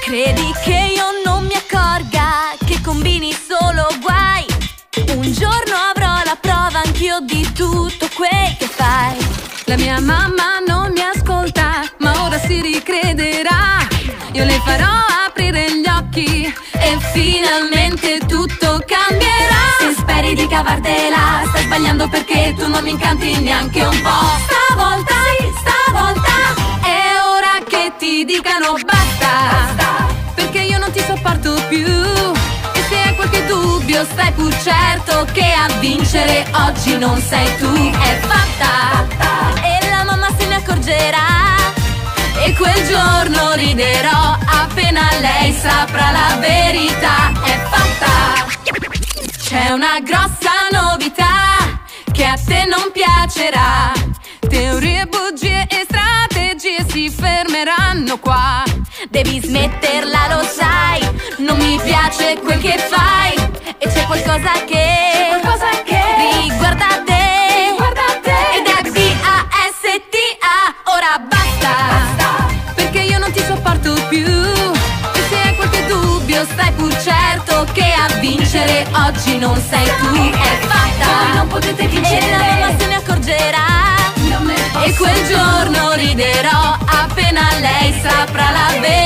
Credi che io non mi accorga che combini solo guai? Un giorno avrò la prova anch'io di tutto quel che fai. La mia mamma non mi ascolta, ma ora si ricrederà. Io le farò aprire gli occhi e finalmente tutto cambierà. Se speri di cavartela, stai sbagliando perché tu non mi incanti neanche un po'. Dicano basta. basta. Perché io non ti sopporto più. E se hai qualche dubbio, stai pur certo che a vincere oggi non sei tu. È fatta. E la mamma se ne accorgerà. E quel giorno riderò appena lei saprà la verità. È fatta. C'è una grossa novità che a te non piacerà. Teorie, bugie Devi smetterla, lo sai. Non mi piace quel che fai. E c'è qualcosa che. C'è qualcosa che. Riguarda te. Riguarda te. Ed è B-A-S-T-A. Ora basta. basta. Perché io non ti sopporto più. E se hai qualche dubbio, stai pur certo che a vincere oggi non sei tu. È fatta. Voi non potete vincere. E la mamma se ne accorgerà. E quel giorno riderò appena lei saprà la verità.